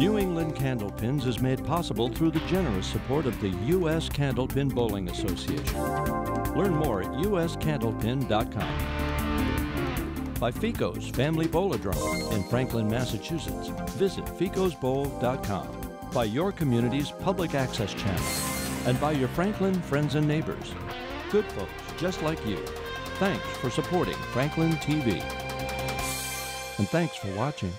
New England Candlepins is made possible through the generous support of the U.S. Candlepin Bowling Association. Learn more at uscandlepin.com. By Ficco's Family Bowladrome in Franklin, Massachusetts. Visit ficosbowl.com. By your community's public access channel. And by your Franklin friends and neighbors. Good folks just like you. Thanks for supporting Franklin TV. And thanks for watching.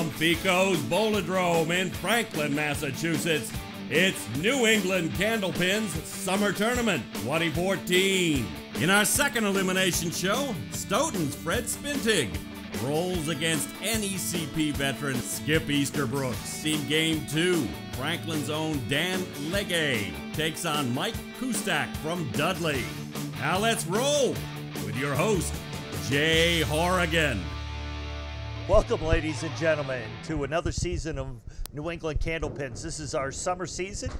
From Ficco's in Franklin, Massachusetts, it's New England Candlepins Summer Tournament 2014. In our second elimination show, Stoughton's Fred Spintig rolls against NECP veteran Skip Easterbrooks. Team Game 2, Franklin's own Dan Legge takes on Mike Kustak from Dudley. Now let's roll with your host, Jay Horrigan. Welcome, ladies and gentlemen, to another season of New England Candlepins. This is our summer season,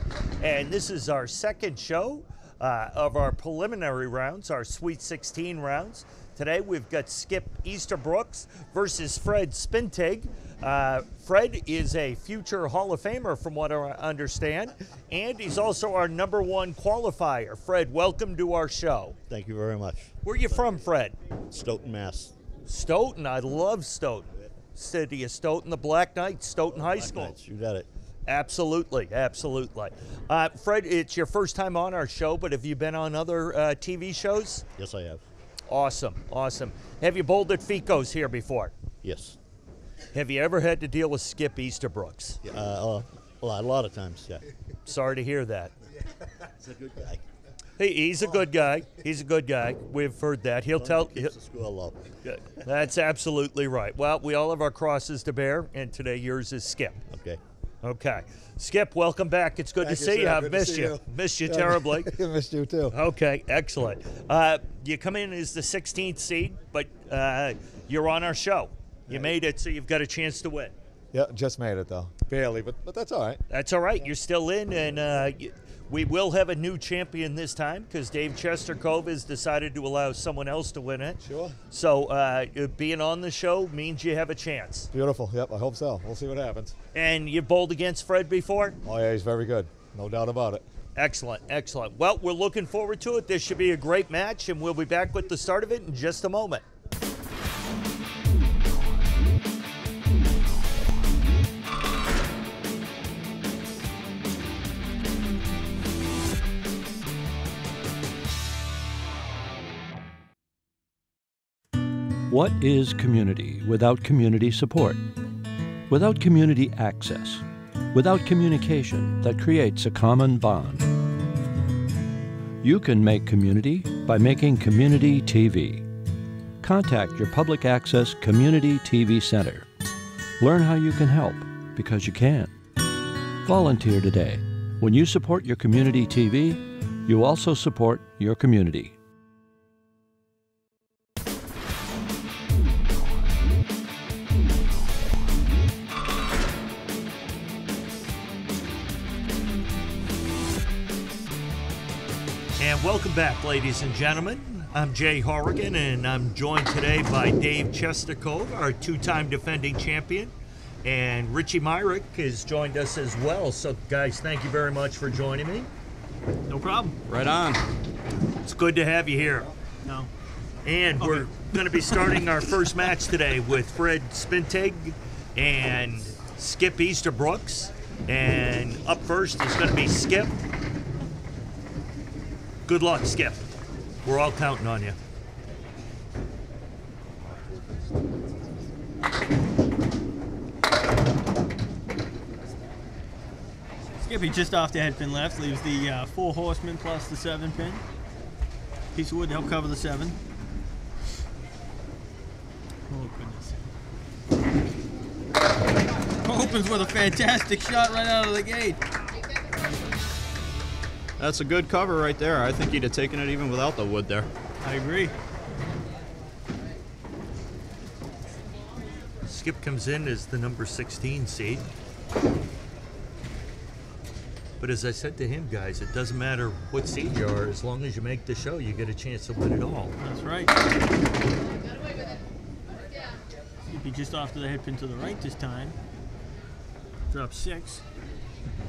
and this is our second show uh, of our preliminary rounds, our Sweet 16 rounds. Today we've got Skip Easterbrooks versus Fred Spintig. Uh, Fred is a future Hall of Famer, from what I understand, and he's also our number one qualifier. Fred, welcome to our show. Thank you very much. Where are you from, Fred? Stoughton, Mass. Stoughton. I love Stoughton. City of Stoughton, the Black Knights, Stoughton High Black School. Knights, You got it. Absolutely, absolutely. Uh, Fred, it's your first time on our show, but have you been on other uh, TV shows? Yes, I have. Awesome, awesome. Have you bowled at Ficco's here before? Yes. Have you ever had to deal with Skip Easterbrooks? Uh, uh, a, lot, a lot of times, yeah. Sorry to hear that. He's a good guy. Hey, he's a good guy. He's a good guy. We've heard that. He'll tell. Keeps the school low. Good. That's absolutely right. Well, we all have our crosses to bear, and today yours is Skip. Okay. Okay. Skip, welcome back. It's good Thank to you, see you. I've Good missed you. you. Missed you terribly. I missed you too. Okay, excellent. Uh, you come in as the 16th seed, but uh, you're on our show. You made it, so you've got a chance to win. Yeah, just made it though, barely, but but that's all right. That's all right. You're still in, and uh, y- we will have a new champion this time because Dave Chester Cove has decided to allow someone else to win it. Sure. So uh, being on the show means you have a chance. Beautiful. Yep, I hope so. We'll see what happens. And you bowled against Fred before? Oh yeah, he's very good, no doubt about it. Excellent, excellent. Well, we're looking forward to it. This should be a great match, and we'll be back with the start of it in just a moment. What is community without community support? Without community access? Without communication that creates a common bond? You can make community by making community TV. Contact your public access community TV center. Learn how you can help because you can. Volunteer today. When you support your community TV, you also support your community. Welcome back, ladies and gentlemen. I'm Jay Horrigan, and I'm joined today by Dave Chestercove, our two time defending champion. And Richie Myrick has joined us as well. So, guys, thank you very much for joining me. No problem. Right on. It's good to have you here. No. And we're going to be starting our first match today with Fred Spintig and Skip Easterbrooks. And up first is going to be Skip. Good luck, Skip. We're all counting on you. Skippy just off the head pin left leaves the uh, four horsemen plus the seven pin. Piece of wood to help cover the seven. Oh goodness. Opens with a fantastic shot right out of the gate. That's a good cover right there. I think he'd have taken it even without the wood there. I agree. Skip comes in as the number 16 seed. But as I said to him, guys, it doesn't matter what seed you are, as long as you make the show, you get a chance to win it all. That's right. Skippy just off to the head pin to the right this time. Drop six.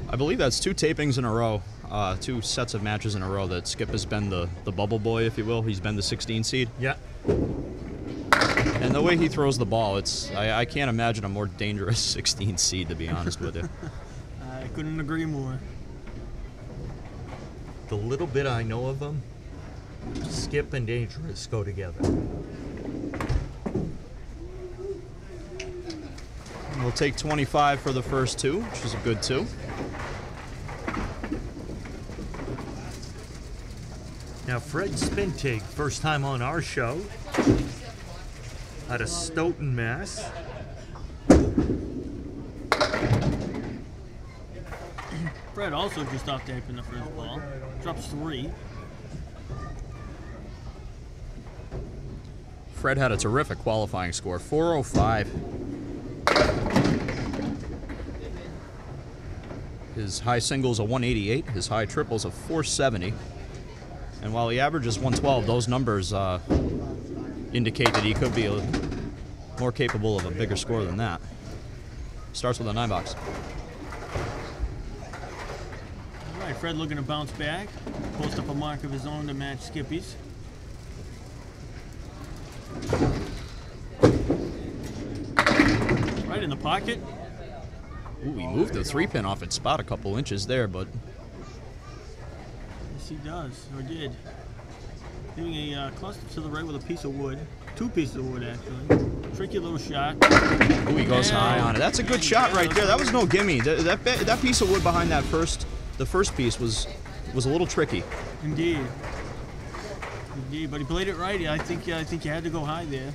I believe that's two tapings in a row, uh, two sets of matches in a row that Skip has been the, the bubble boy, if you will. He's been the 16 seed. Yeah. And the way he throws the ball, it's I, I can't imagine a more dangerous 16 seed, to be honest with you. I couldn't agree more. The little bit I know of them, Skip and Dangerous go together. We'll take 25 for the first two, which is a good two. Now, Fred Spintig, first time on our show, out of Stoughton, Mass. Fred also just off the head pin the first ball. Drops three. Fred had a terrific qualifying score, 405. His high singles a 188, his high triples a 470. And while he averages 112, those numbers uh, indicate that he could be a, more capable of a bigger score than that. Starts with a nine box. All right, Fred looking to bounce back. Post up a mark of his own to match Skippy's. Right in the pocket. Ooh, he moved the three pin off its spot a couple inches there, but Yes, he does, or did. Doing a uh, cluster to the right with a piece of wood. Two pieces of wood, actually. Tricky little shot. Ooh, he goes high on it. That's a good shot right there. That was no gimme. That, that that piece of wood behind that first, the first piece was was a little tricky. Indeed. Indeed, but he played it right. I think I think you had to go high there.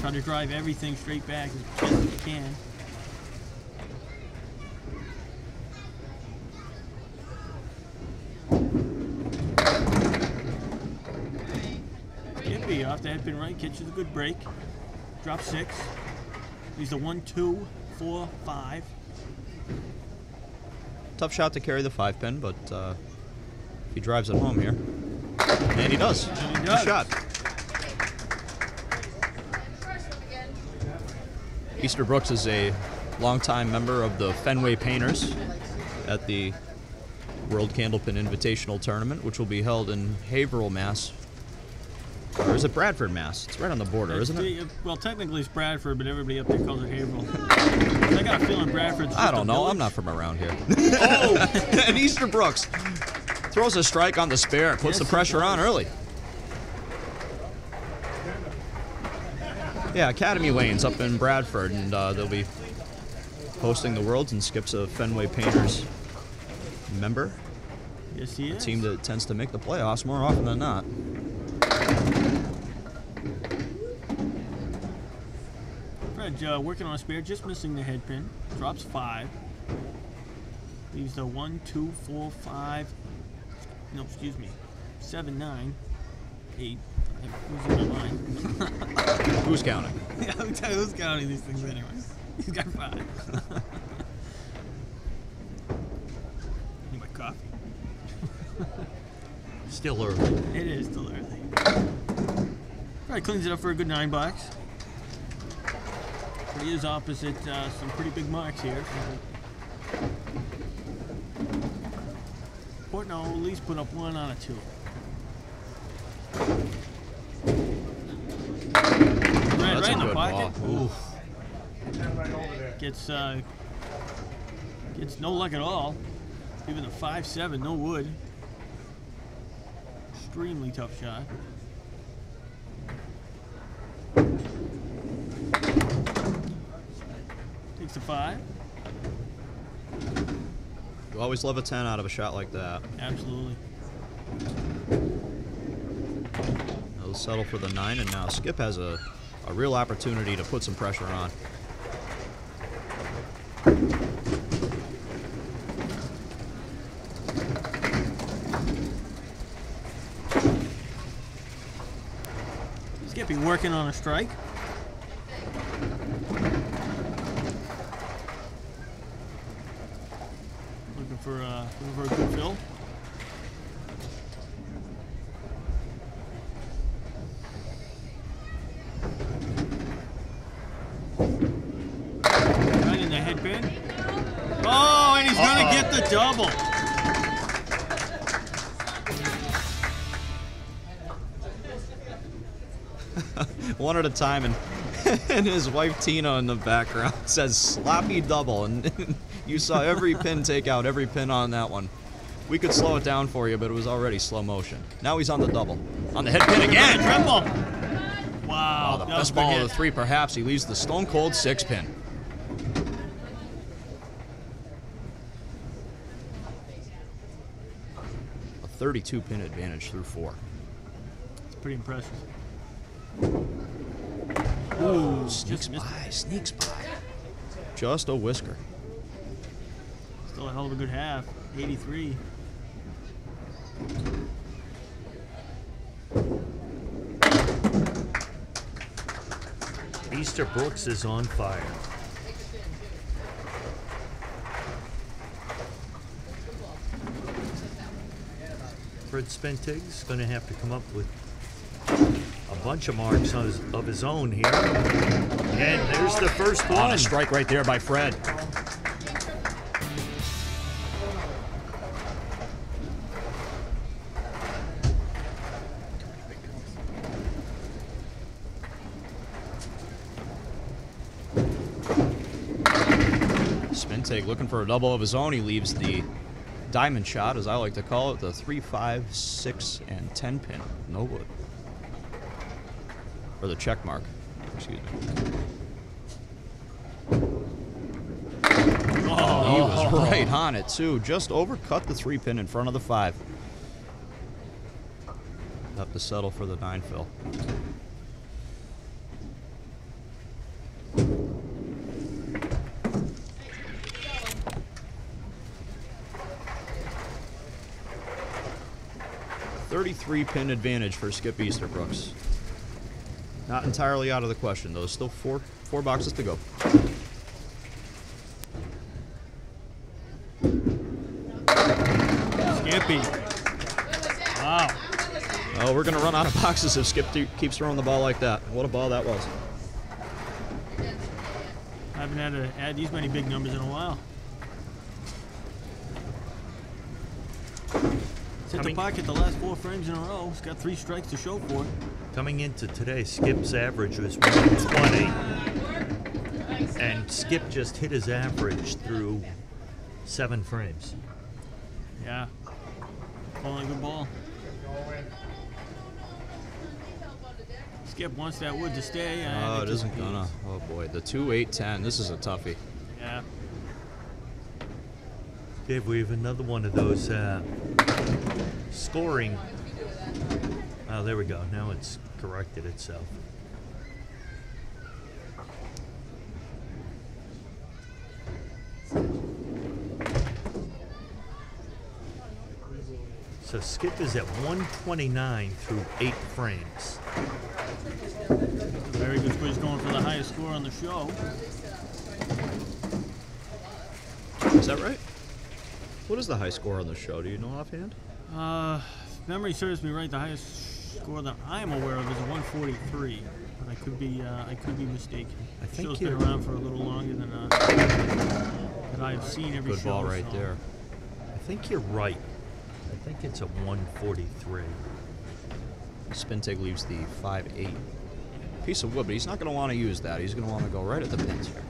Try to drive everything straight back as best as you can. Skippy off the pin right, catches a good break. Drop six. He's the one, two, four, five. Tough shot to carry the five pin, but uh, he drives it home here, and he does. And he Good shot. Easterbrooks is a longtime member of the Fenway Painters at the World Candlepin Invitational Tournament, which will be held in Haverhill, Mass. Or is it Bradford, Mass? It's right on the border, isn't it? Well, technically it's Bradford, but everybody up there calls it Haverhill. I got a feeling Bradford's I don't know. I'm not from around here. oh, and Easterbrooks throws a strike on the spare and puts Yes, the pressure on early. Yeah, Academy Lane's up in Bradford, and uh, they'll be hosting the Worlds, and Skip's a Fenway Painters member, Yes, he a is. team that tends to make the playoffs more often than not. Uh, working on a spare, just missing the head pin. Drops five. Leaves the one, two, four, five. No, excuse me. Seven, nine, eight. I'm losing my mind. Who's counting? yeah, I'm telling you, who's counting these things anyway? He's got five. Need my coffee. Still early. It is still early. Right, cleans it up for a good nine box. He is opposite uh, some pretty big marks here. So Portnoy at least put up one on a two. Right, right in the pocket. Gets uh, gets no luck at all. Even the five seven, no wood. Extremely tough shot. Takes the five. You always love a 10 out of a shot like that. Absolutely. They'll settle for the 9, and now Skip has a, a real opportunity to put some pressure on. Skippy working on a strike. Time, and and his wife Tina in the background says sloppy double, and you saw every pin take out every pin on that one. We could slow it down for you, but it was already slow motion. Now he's on the double, on the head pin again. Triple. Wow. Oh, the best ball of the three, perhaps. He leaves the stone cold six pin. A 32 pin advantage through four. It's pretty impressive. Sneaks just missed by, sneaks by. Just a whisker. Still a hell of a good half. 83. Easterbrooks is on fire. Fred Spintig's going to have to come up with a bunch of marks of his own here. And there's the first On a strike right there by Fred. Spintig looking for a double of his own. He leaves the diamond shot, as I like to call it, the 3, 5, 6, and 10 pin. No wood. Or the check mark. Excuse me. Oh. He was right on it too. Just overcut the three pin in front of the five. Have to settle for the nine fill. Thirty-three pin advantage for Skip Easterbrooks. Not entirely out of the question though. Still four four boxes to go. Skippy. Wow. Oh, we're gonna run out of boxes if Skip keeps throwing the ball like that. What a ball that was. I haven't had to add these many big numbers in a while. It's hit the Coming- pocket the last four frames in a row. It's got three strikes to show for it. Coming into today, Skip's average was 120. And Skip just hit his average through seven frames. Yeah. Calling a good ball. Skip wants that wood to stay. And Oh, it just isn't gonna. Oh boy, the two eight ten. This is a toughie. Yeah. Dave, we have another one of those uh, scoring. Oh, there we go. Now it's corrected itself. So Skip is at 129 through eight frames. Very good squeeze going for the highest score on the show. Is that right? What is the high score on the show? Do you know offhand? Uh, memory serves me right, the highest score that I am aware of is 143. But I could be uh, I could be mistaken. I think show's been around for a little longer than uh, that I've seen every Good show. Good ball right so. there. I think you're right. I think it's a 143. Spintig leaves the 5-8 piece of wood, but he's not going to want to use that. He's going to want to go right at the pins here.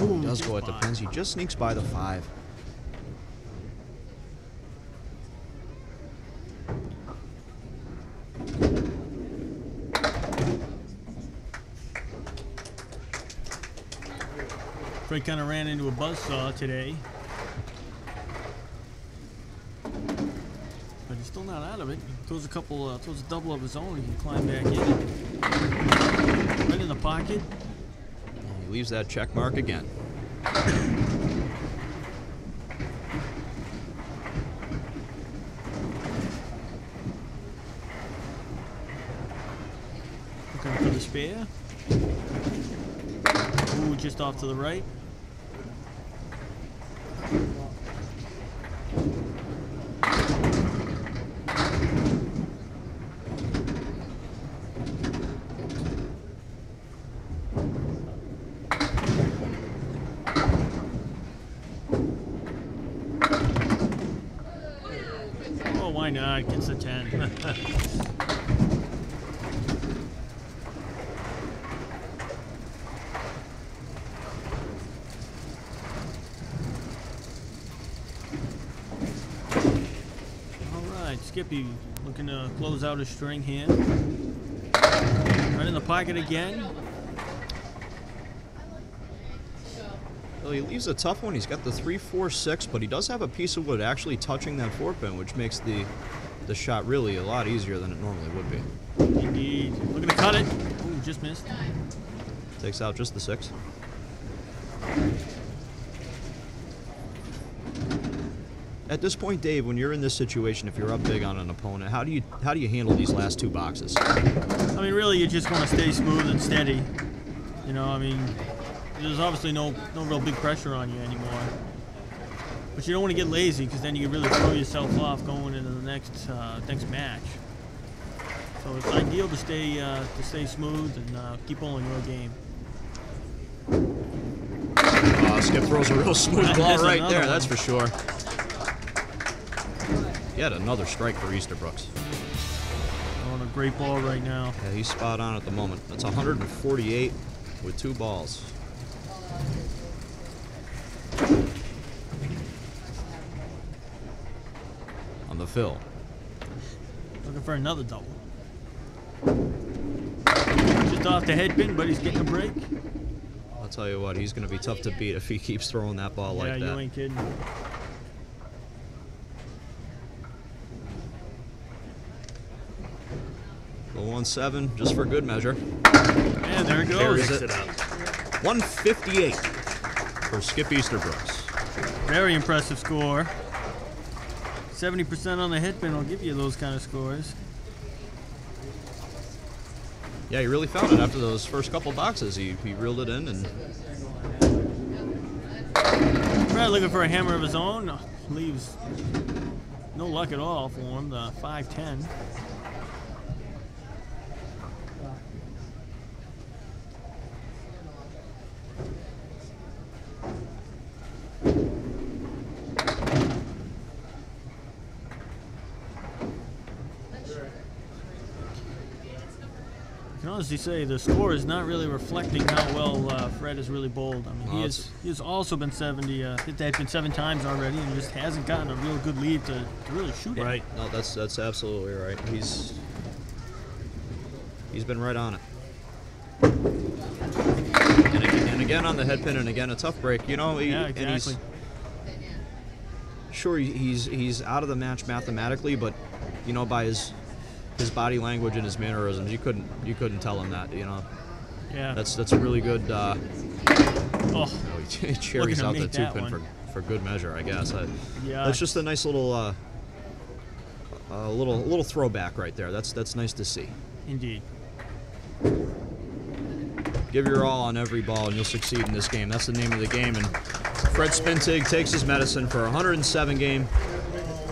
He does go at the pins. He just sneaks by the 5. we kind of ran into a buzz saw today. But he's still not out of it. He throws a couple, uh, throws a double of his own. He can climb back in. Right in the pocket. He leaves that check mark again. Looking for the spare. Ooh, just off to the right. 50. Looking to close out a string here. Right in the pocket again. Well, he leaves a tough one. He's got the 346, but he does have a piece of wood actually touching that four pin, which makes the the shot really a lot easier than it normally would be. Indeed. Looking to cut it. Ooh, just missed. Takes out just the six. At this point, Dave, when you're in this situation, if you're up big on an opponent, how do you how do you handle these last two boxes? I mean, really, you just want to stay smooth and steady. You know, I mean, there's obviously no no real big pressure on you anymore. But you don't want to get lazy because then you can really throw yourself off going into the next uh, next match. So it's ideal to stay uh, to stay smooth and uh, keep on your game. Uh, Skip throws a real smooth ball right there. one. That's for sure. Yet another strike for Easterbrooks. On a great ball right now. Yeah, he's spot on at the moment. That's 148 with two balls. On the fill. Looking for another double. Just off the head pin, but he's getting a break. I'll tell you what, he's going to be tough to beat if he keeps throwing that ball yeah, like that. Yeah, you ain't kidding. The 1 7, just for good measure. Yeah, there it goes. Carries it. 158 for Skip Easterbrooks. Very impressive score. 70% on the hit pin will give you those kind of scores. Yeah, he really found it after those first couple boxes. He, he reeled it in and Brad looking for a hammer of his own. Leaves no luck at all for him, the 510. Can honestly say the score is not really reflecting how well uh, Fred is really bowled. I mean, No, he, he has also been 70, uh, hit that been seven times already, and just hasn't gotten a real good lead to, to really shoot it. Right. no, that's that's absolutely right. He's he's been right on it. And again, and again on the head pin, and again a tough break. You know, he, Yeah, and exactly. he's sure he's he's out of the match mathematically, but you know by his his body language and his mannerisms, you couldn't you couldn't tell him that. You know, Yeah. that's that's a really good. Uh, oh, he cherries out the two pin one. for, for good measure, I guess. I, Yeah. That's just a nice little uh, a little little throwback right there. That's that's nice to see. indeed. Give your all on every ball, and you'll succeed in this game. That's the name of the game. And Fred Spintig takes his medicine for a 107 game.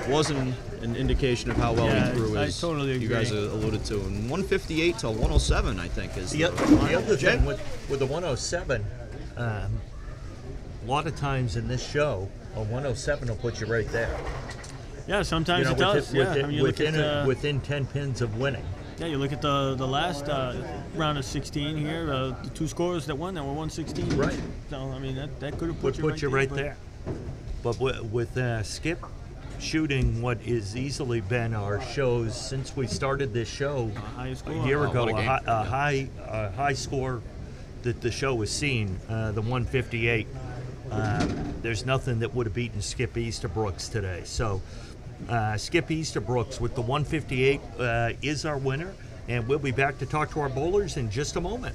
Wasn't an indication of how well Yeah, he threw, I as totally you guys uh, alluded to. And 158 to 107, I think, is The, the, o- the other Jay? thing with, with the 107, um, a lot of times in this show, a 107 will put you right there. Yeah, sometimes you know, it does. within, yeah, within, I mean, you look within, at uh, within 10 pins of winning. yeah, you look at the the last uh, round of 16 here. Uh, the two scores that won that were 116. Right. So I mean, that, that could have Would put you put right you there. right but- there. But with, with uh, Skip shooting what is easily been our shows since we started this show a year Oh, ago, a game. a high a high score that the show was seen, uh, the 158. Um, there's nothing that would have beaten Skip Easterbrooks today. So uh, Skip Easterbrooks with the 158 uh, is our winner, and we'll be back to talk to our bowlers in just a moment.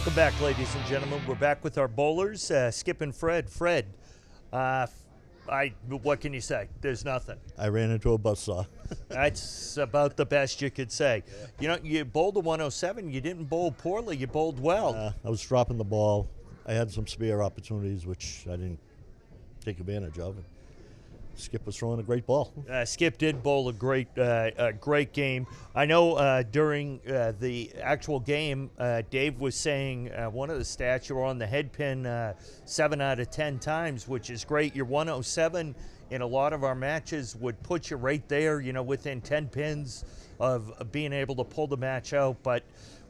Welcome back, ladies and gentlemen. We're back with our bowlers, uh, Skip and Fred. Fred, uh, I what can you say? There's nothing. I ran into a buzzsaw. That's about the best you could say. You know, you bowled a 107. You didn't bowl poorly. You bowled well. Uh, I was dropping the ball. I had some spare opportunities, which I didn't take advantage of. Skip was throwing a great ball. Uh, Skip did bowl a great, uh, a great game. I know uh, during uh, the actual game, uh, Dave was saying uh, one of the stats you were on the head pin uh, seven out of ten times, which is great. You're 107 in a lot of our matches would put you right there, you know, within 10 pins of being able to pull the match out. But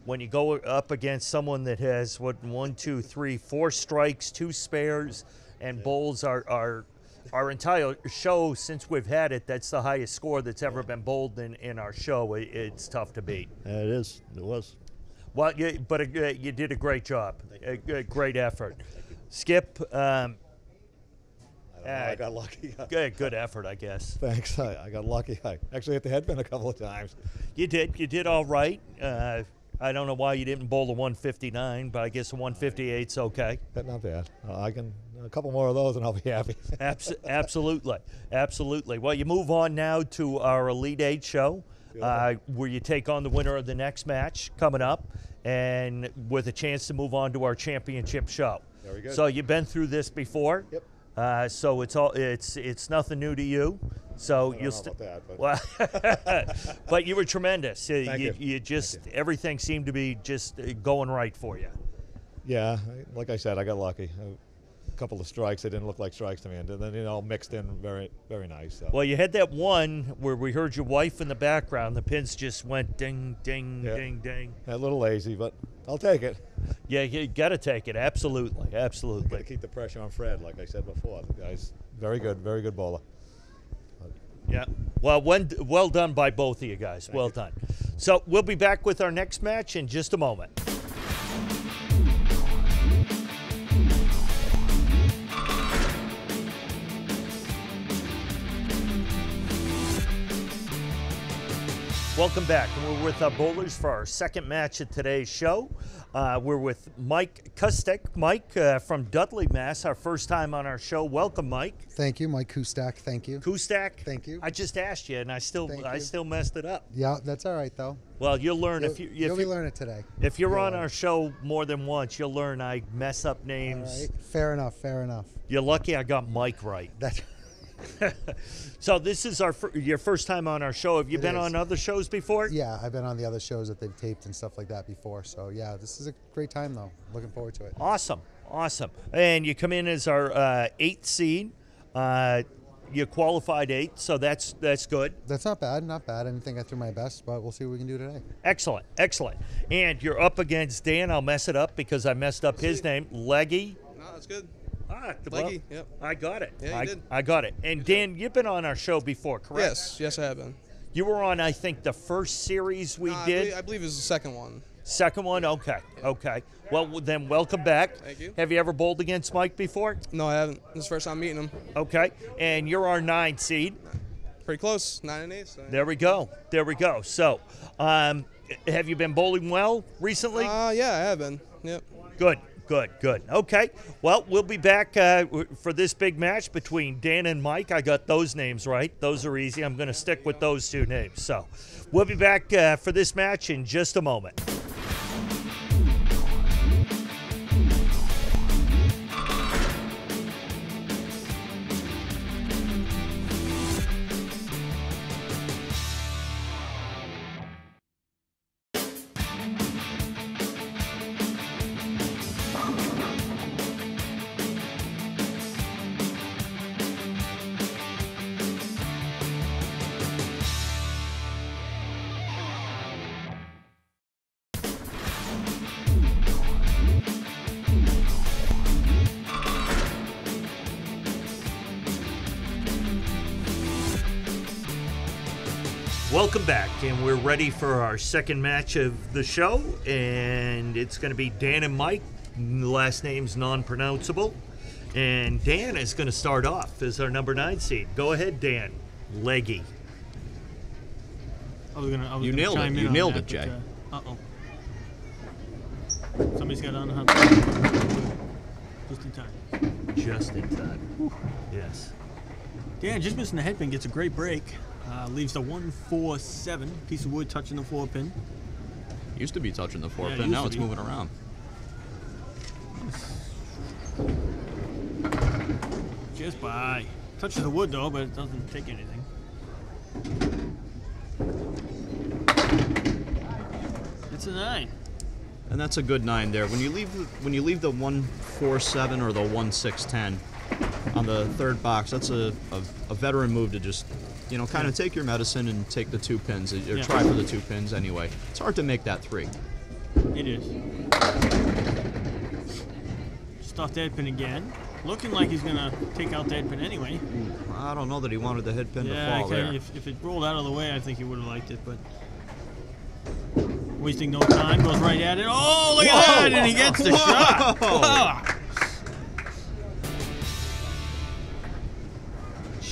when you go up against someone that has what one, two, three, four strikes, two spares, and bowls are are our entire show since we've had it that's the highest score that's ever been bowled in, in our show it, it's tough to beat Uh, it is. It was. well you, but uh, you did a great job a, a great effort skip um, I, don't I got lucky. good, good effort i guess Thanks. I, I got lucky. I actually hit the headpin a couple of times. you did you did all right uh, i don't know why you didn't bowl the 159 but i guess a 158's okay But not bad. Uh, I can a couple more of those and I'll be happy. Abs- absolutely, absolutely. Well, you move on now to our Elite Eight show, uh, where you take on the winner of the next match coming up, and with a chance to move on to our championship show. Very good. So you've been through this before. Yep. Uh, so it's all it's it's nothing new to you. So you'll know st- about that, well, but you were tremendous. Thank you, you. just everything seemed to be just uh, going right for you. yeah, like I said, I got lucky. A couple of strikes. They didn't look like strikes to me, and then you know mixed in very very nice. So. Well, you had that one where we heard your wife in the background. The pins just went ding, ding, Yeah. ding, ding. a little lazy, but I'll take it. Yeah, you got to take it. Absolutely, absolutely. Got to keep the pressure on Fred, like I said before. The guy's very good, very good bowler. Yeah. Well, when, well done by both of you guys. well done. So we'll be back with our next match in just a moment. Welcome back. And we're with our bowlers for our second match of today's show. Uh, we're with Mike Kustak. Mike uh, from Dudley, Mass. Our first time on our show. Welcome, Mike. Thank you, Mike Kustak. Thank you. Kustak. Thank you. I just asked you, and I still Thank I you. still messed it up. Yeah, that's all right though. Well, you'll learn You'll, if you if you'll be you, learning today. if you're You'll on learn. our show more than once, you'll learn I mess up names. right. Fair enough. Fair enough. You're lucky I got Mike right. That's so this is our fir- your first time on our show. Have you It been is. on other shows before? yeah. I've been on the other shows that they've taped and stuff like that before. So yeah, this is a great time though. Looking forward to it. Awesome, awesome. And you come in as our uh, eighth seed. Uh, you qualified eight, so that's that's good. That's not bad. Not bad. I didn't think I threw my best, but we'll see what we can do today. Excellent, excellent. And you're up against Dan. I'll mess it up because I messed up his name. Legge. No, that's good. Ah, the Legge, yep. I got it. Yeah, you I, did. I got it. And Dan, you've been on our show before, correct? Yes, yes, I have been. You were on, I think, the first series we Uh, I did. believe, I believe it was the second one. Second one, okay, okay. Well, then welcome back. Thank you. Have you ever bowled against Mike before? No, I haven't. This is the first time meeting him. Okay, and you're our nine seed. Pretty close, nine and eight. So. There we go. There we go. So, um, have you been bowling well recently? Uh, yeah, I have been. Yep. Good, good, good. Okay. Well, we'll be back uh, for this big match between Dan and Mike. I got those names right. Those are easy. I'm going to stick with those two names. So, we'll be back uh, for this match in just a moment. We're ready for our second match of the show, and it's going to be Dan and Mike. Last name's non-pronounceable, and Dan is going to start off as our number nine seed. Go ahead, Dan. Legge. I was gonna. You gonna nailed it. chime in You nailed that, it, Jay. Uh oh. Somebody's got on the hunt. Just in time. Just in time. Yes. Dan, just missing the head pin, gets a great break. Uh, leaves the 147 piece of wood touching the four pin. Used to be touching the four Yeah, pin. used Now it's be. moving around. Just by. Touches the wood though, but it doesn't take anything. It's a nine. And that's a good nine there. When you leave the- when you leave the one four seven or the one six ten on the third box, that's a, a, a veteran move to just you know kind of take your medicine and take the two pins uh, or Yeah. try for the two pins anyway. It's hard to make that three. It is. Stuffed head pin again. Looking like he's gonna take out the head pin anyway. I don't know that he wanted the head pin yeah, to fall there. If, if it rolled out of the way, I think he would have liked it, but. Wasting no time, goes right at it. Oh, look at that! And he gets the shot. Whoa!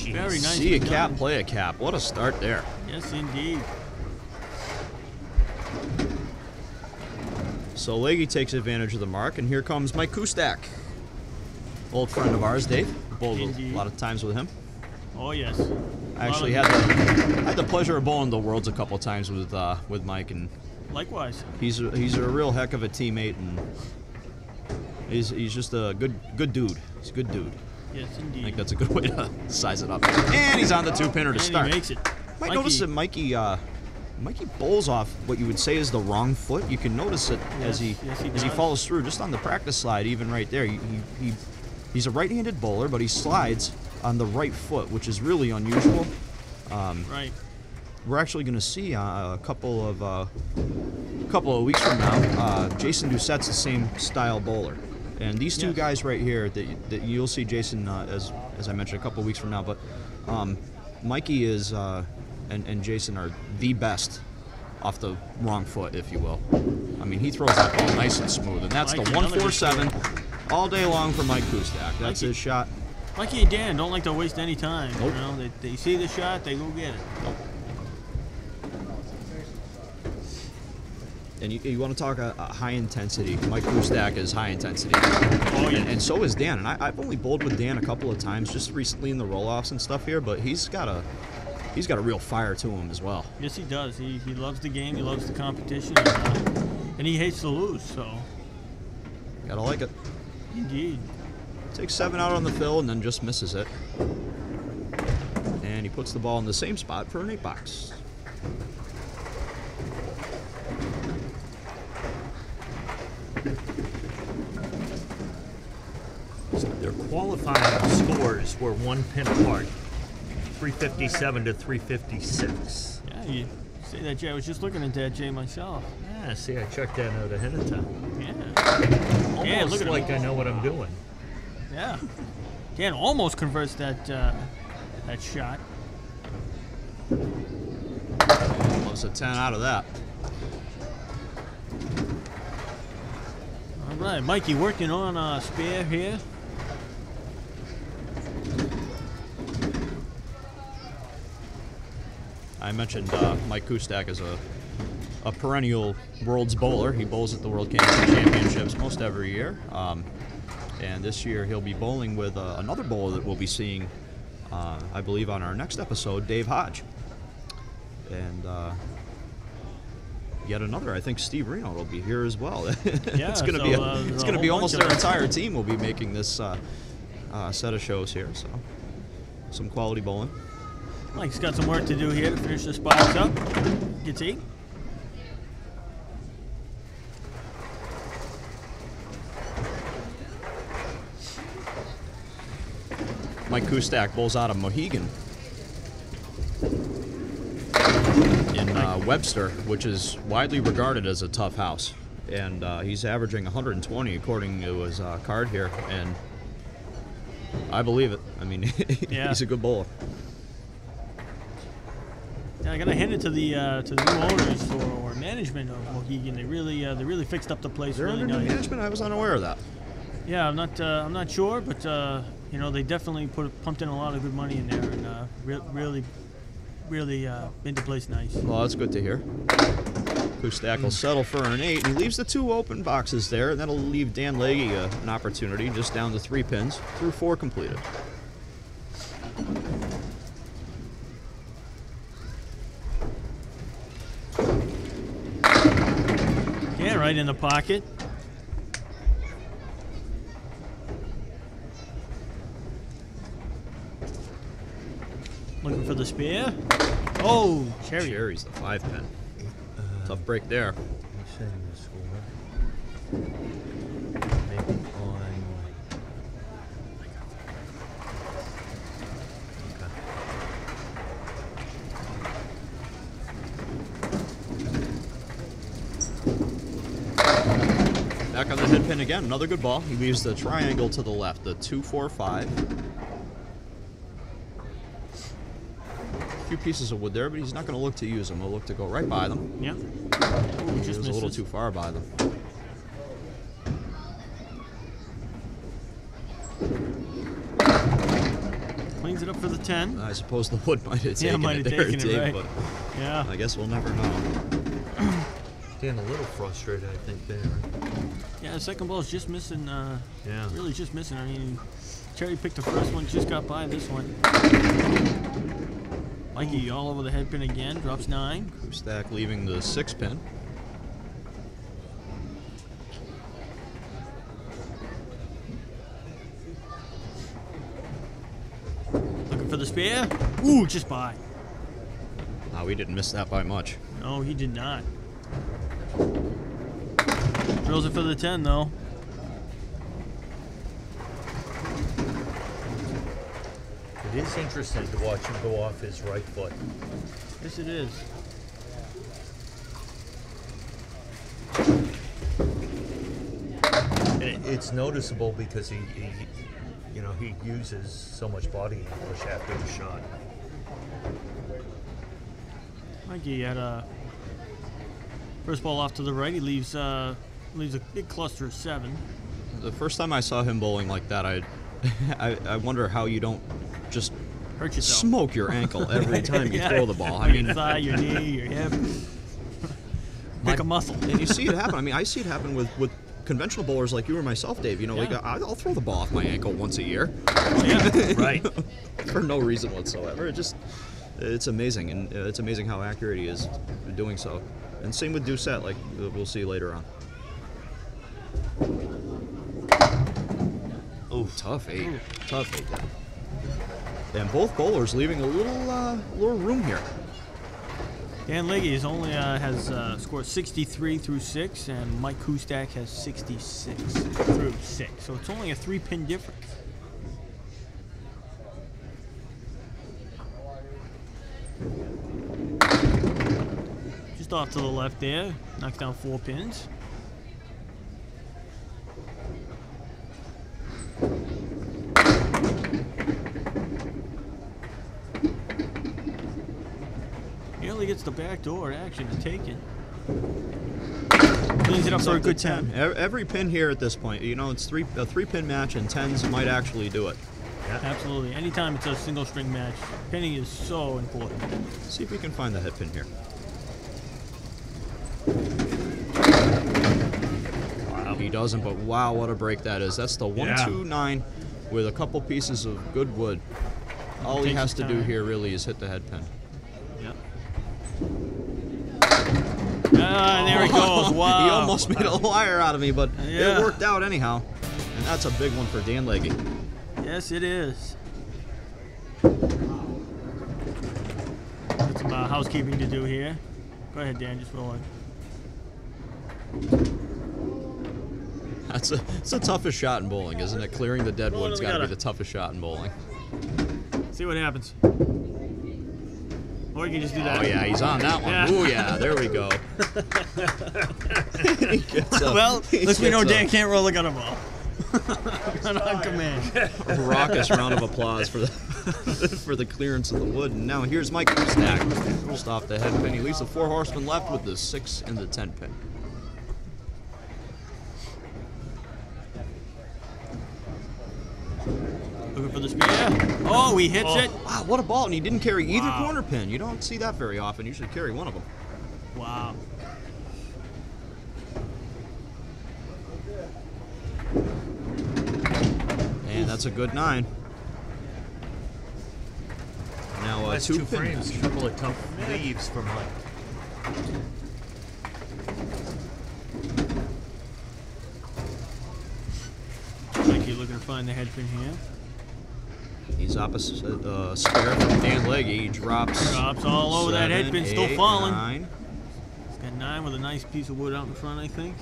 Jeez. Very nice. See a done. cap, play a cap. What a start there. Yes, indeed. So Legge takes advantage of the mark, and here comes Mike Kustak. Old friend of ours, Dave. Bowled a lot of times with him. Oh, yes. I actually had the, had the pleasure of bowling the worlds a couple times with uh, with Mike, and Likewise. he's a, he's a real heck of a teammate, and he's he's just a good good dude. He's a good dude. Yes, I think that's a good way to size it up. And he's on the two pinner to and start. he makes it. Might Mikey- notice that Mikey uh, Mikey bowls off what you would say is the wrong foot. You can notice it as he Yes, yes, he as he follows through, just on the practice slide, even right there. He, he, he he's a right-handed bowler, but he slides on the right foot, which is really unusual. Um, Right. we're actually going to see uh, a couple of uh, couple of weeks from now. Uh, Jason Doucette's the same style bowler, and these two guys right here that, that you'll see Jason uh, as as I mentioned a couple weeks from now. But um, Mikey is uh, and and Jason are the best off the wrong foot, if you will. I mean, he throws that ball nice and smooth, and that's Mikey, the another one four good seven all day long for Mike Kustak. That's Mikey. his shot. Mikey and Dan don't like to waste any time. Nope. You know, they, they see the shot, they go get it. And you, you want to talk a, a high intensity? Mike Kustak is high intensity. Oh, yeah. And, and so is Dan. And I, I've only bowled with Dan a couple of times, just recently in the roll-offs and stuff here. But he's got a he's got a real fire to him as well. Yes, he does. He, he loves the game. He loves the competition, and, uh, and he hates to lose. So, Gotta like it. indeed. Takes seven out on the fill and then just misses it. And he puts the ball in the same spot for an eight box. Their qualifying scores were one pin apart 357 to 356. Yeah, you say that, Jay. I was just looking at that, Jay, myself. Yeah, see, I checked that out ahead of time. Yeah. Almost Yeah, look at like. I know what I'm doing. Yeah. Dan almost converts that uh, that shot. Loves a 10 out of that. All right, Mikey working on a spare here. I mentioned uh, Mike Kustak is a, a perennial world's bowler. He bowls at the World Cancer Championships most every year. Um, and this year he'll be bowling with uh, another bowler that we'll be seeing, uh, I believe, on our next episode, Dave Hodge. And uh, yet another, I think Steve Reno will be here as well. Yeah, it's gonna so, be a, uh, it's gonna be almost our entire team will be making this uh, uh, set of shows here. So some quality bowling. Mike's got some work to do here to finish this box up. Gets eight. Mike Kustak bowls out of Mohegan in uh, Webster, which is widely regarded as a tough house. And uh, he's averaging 120 according to his uh, card here. And I believe it. I mean, Yeah. he's a good bowler. Yeah, I gotta hand it to the uh, to the new owners or, or management of Mohegan. They really uh, they really fixed up the place They're really under nice. management. I was unaware of that. Yeah, I'm not uh, I'm not sure, but uh, you know they definitely put pumped in a lot of good money in there and uh, re- really really uh, made the place nice. Well, that's good to hear. Kustak will settle for an eight. He leaves the two open boxes there, and that'll leave Dan Legge uh, an opportunity just down to three pins through four completed. Yeah, right in the pocket. Looking for the spear. Oh, cherry. Cherry's the five pin. Tough break there. Back on the head pin again. Another good ball. He leaves the triangle to the left. The two, four, five. A few pieces of wood there, but he's not going to look to use them. He'll look to go right by them. Yeah. He just was a little too far by them. Cleans it up for the 10. I suppose the wood might have Yeah, taken might it have there, taken it, Dave, right. but Yeah. I guess we'll never know. Getting a little frustrated, I think, there. Yeah, the second ball is just missing. Uh, Yeah. Really just missing. I mean, Cherry picked the first one, just got by this one. Mikey all over the head pin again, drops nine. Stack leaving the six pin. Looking for the spear. Ooh, just by. Ah, we didn't miss that by much. No, he did not. Drills it for the 10, though. It is interesting to watch him go off his right foot. Yes, it is. It, it's noticeable because he, he, you know, he uses so much body English after the shot. Mikey had a first ball off to the right. He leaves uh, leaves a big cluster of seven. The first time I saw him bowling like that, I, I, I wonder how you don't just Hurt yourself. smoke your ankle every time you Yeah. throw the ball. I mean, Your thigh, your knee, your hip. Pick a muscle. and you see it happen. I mean, I see it happen with with conventional bowlers like you or myself, Dave. You know, like Yeah. I- I'll throw the ball off my ankle once a year. Yeah, right. for no reason whatsoever. It just, it's amazing, and it's amazing how accurate he is doing so. And same with Doucette, like we'll see later on. Oh, tough eight, tough eight. there. And both bowlers leaving a little, uh, little room here. Dan Legge is only uh, has uh, scored 63 through six, and Mike Kustak has 66 through six. So it's only a three-pin difference. Just off to the left there, knocks down four pins. Nearly gets the back door action to take it. Cleans it up for a good 10. Every pin here at this point, you know, it's three a three pin match, and tens might actually do it. Yeah. Absolutely. Anytime it's a single string match, pinning is so important. See if we can find the head pin here. Wow. He doesn't, but wow, what a break that is. That's the one Yeah. two nine with a couple pieces of good wood. All he has his to do here really is hit the head pin. Yep. Ah, there he goes. Wow. he almost made a liar out of me, but Yeah. it worked out anyhow. And that's a big one for Dan Legge. Yes, it is. Got some uh, housekeeping to do here. Go ahead, Dan. Just roll it. That's a, it's the toughest shot in bowling, isn't it? Clearing the dead Well, wood's we got to be the toughest shot in bowling. See what happens. Or you can just do that. Oh yeah, he's on that one. Yeah. Ooh yeah, there we go. He gets a- well, he let's we know gets a- Dan can't roll a gutter ball. Not on command. a raucous round of applause for the for the clearance of the wood. And now here's Mike Kustak. Just off the head pin. He leaves the four horsemen left with the six and the ten pin. he hits oh. it. Wow, what a ball. And he didn't carry wow. either corner pin. You don't see that very often. You should carry one of them. Wow. And that's a good nine. Now uh, two, two frames, a couple of tough leaves from Mike. Like you looking to find the head pin here. He's opposite uh, spare from Dan Legge. He drops. Drops all over that head pin, still falling. Nine. He's got nine with a nice piece of wood out in front, I think.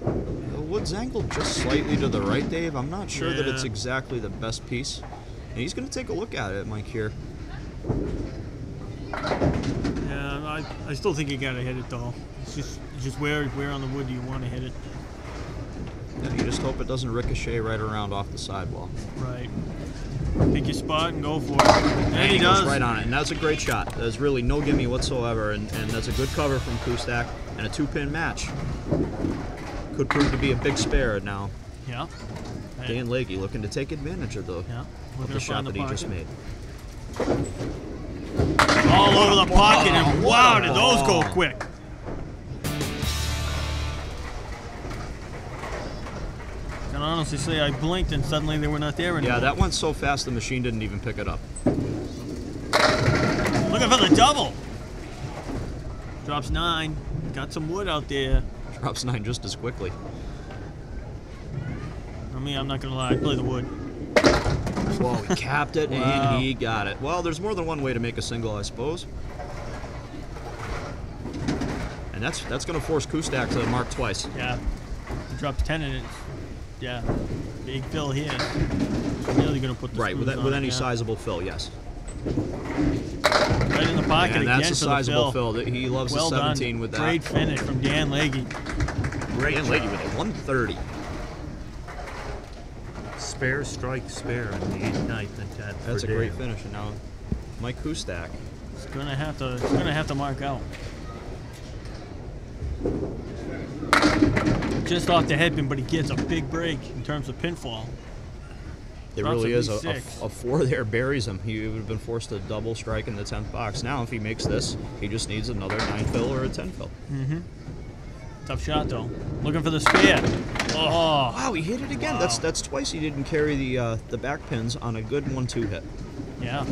The wood's angled just slightly to the right, Dave. I'm not sure that it's exactly the best piece. And he's going to take a look at it, Mike, here. Yeah, I, I still think you gotta hit it though. It's just it's just where where on the wood do you want to hit it? Yeah, you just hope it doesn't ricochet right around off the sidewall. Right. Pick your spot and go for it. And And he does. right on it, and that's a great shot. There's really no gimme whatsoever, and, and that's a good cover from Kustak and a two-pin match. Could prove to be a big spare now. Yeah. Dan Legge looking to take advantage of the, Yeah. of the shot that the he just made. All over the pocket, and wow, did those go oh. quick! Can honestly say I blinked and suddenly they were not there anymore. Yeah, that went so fast the machine didn't even pick it up. Looking for the double. Drops nine. Got some wood out there. Drops nine just as quickly. I mean, I'm not gonna lie, I play the wood. Whoa, he capped it Wow. and he got it. Well, there's more than one way to make a single, I suppose. And that's that's going to force Kustak to mark twice. Yeah. He drops ten in it. Yeah. Big fill here. Really gonna put the Right, with, that, on with any yeah. sizable fill, yes. Right in the pocket and again that's a sizable fill. fill. He loves well the 17 done. with that. Great finish from Dan Legge. Great Dan job. Legge with a 130. Spare, strike, spare in the eighth, ninth, and tenth. That's a for great finish. And now Mike Kustak. It's gonna have to. It's gonna have to mark out. Just off the headpin, but he gets a big break in terms of pinfall. It Drops really is a, a, a four there buries him. He would have been forced to double strike in the 10th box. Now, if he makes this, he just needs another 9 fill or a 10 fill. Mm-hmm. Tough shot though. Looking for the spear. Oh. Wow, he hit it again. That's that's twice he didn't carry the uh, the back pins on a good one-two hit. Yeah.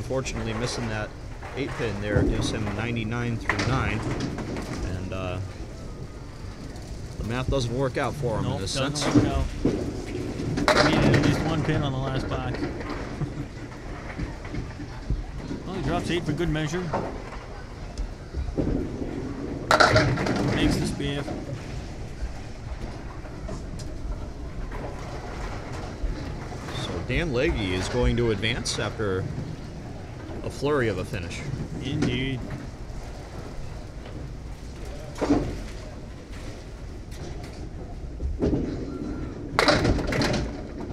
And unfortunately, missing that eight pin there gives him 99 through nine, and uh, the math doesn't work out for him Nope, in this sense. work out. Needed at least one pin on the last box. well, he drops eight for good measure. Makes the spear. So Dan Legge is going to advance after flurry of a finish. Indeed.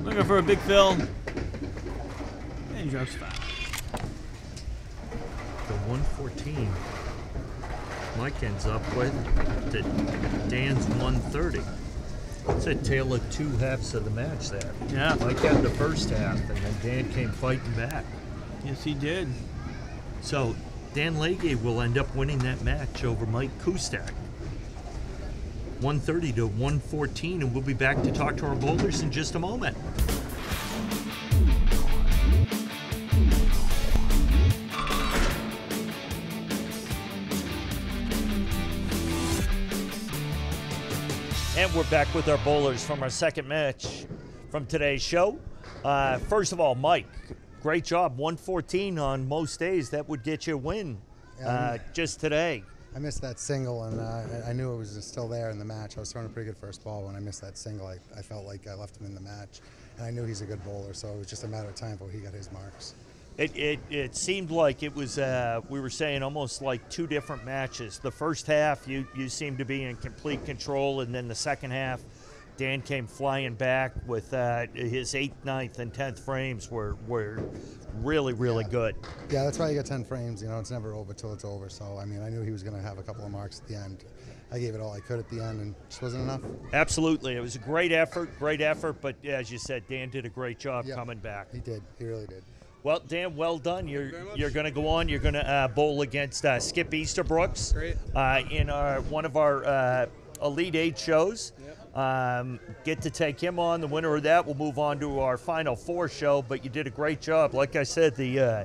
Looking for a big fill. And he drops five. The 114 Mike ends up with to Dan's 130. It's a tale of two halves of the match there. Yeah. Mike had the first half, and then Dan came fighting back. Yes, he did. So Dan Legge will end up winning that match over Mike Kustak. 130 to 114, and we'll be back to talk to our bowlers in just a moment. And we're back with our bowlers from our second match from today's show. Uh, first of all, Mike, great job. 114 on most days. That would get you a win Yeah, uh, just today. I missed that single, and uh, I- knew it was still there in the match. I was throwing a pretty good first ball when I missed that single. I, I felt like I left him in the match, and I knew he's a good bowler, so it was just a matter of time before he got his marks. It, it, it seemed like it was, uh, we were saying, almost like two different matches. The first half, you, you seemed to be in complete control, and then the second half, Dan came flying back with uh, his eighth, ninth, and tenth frames were, were really, really good. Yeah, that's why you got 10 frames. You know, it's never over till it's over. So, I mean, I knew he was going to have a couple of marks at the end. I gave it all I could at the end, and just wasn't enough. Absolutely. It was a great effort, great effort, but as you said, Dan did a great job Yeah. coming back. He did. He really did. Well, Dan, well done. You're very much. you're going to go on. You're going to uh, bowl against uh, Skip Easterbrooks Great. Uh, in our one of our uh, Elite Eight shows. Yep. Um, get to take him on. The winner of that will move on to our Final Four show. But you did a great job. Like I said, the uh,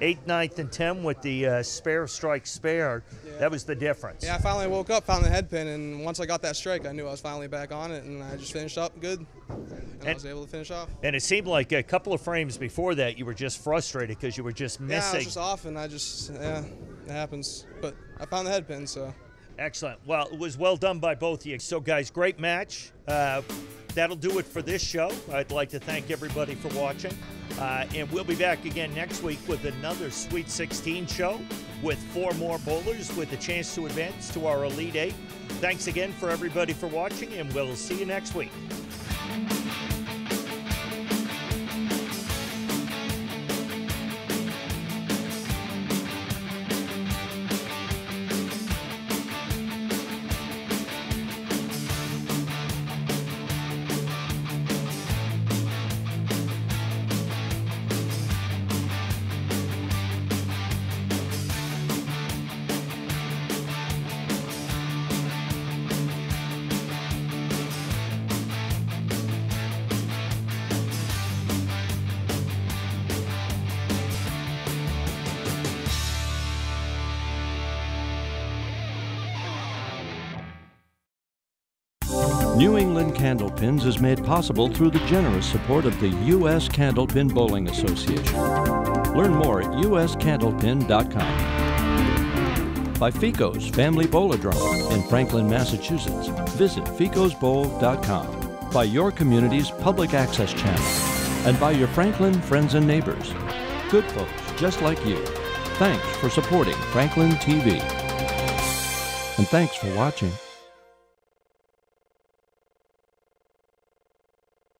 eighth, ninth, and ten with the uh, spare strike spare. That was the difference. Yeah, I finally woke up, found the head pin, and once I got that strike, I knew I was finally back on it, and I just finished up good, and, I was able to finish off. And it seemed like a couple of frames before that, you were just frustrated because you were just missing. Yeah, I was just off, and I just yeah, it happens. But I found the head pin, so Excellent. Well, it was well done by both of you. So, guys, great match. Uh, that'll do it for this show. I'd like to thank everybody for watching. Uh, and we'll be back again next week with another Sweet 16 show with four more bowlers with a chance to advance to our Elite Eight. Thanks again for everybody for watching, and we'll see you next week. Is made possible through the generous support of the U.S. Candlepin Bowling Association. Learn more at uscandlepin.com. By Ficco's Family Bowladrome in Franklin, Massachusetts. Visit ficosbowl.com. By your community's public access channel. And by your Franklin friends and neighbors. Good folks just like you. Thanks for supporting Franklin TV. And thanks for watching.